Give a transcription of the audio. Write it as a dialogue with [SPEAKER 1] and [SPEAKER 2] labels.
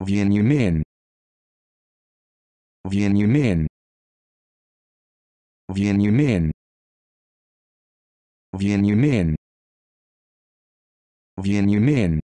[SPEAKER 1] Vien you mean? Vien you min. Vien you mean? Vien you mean?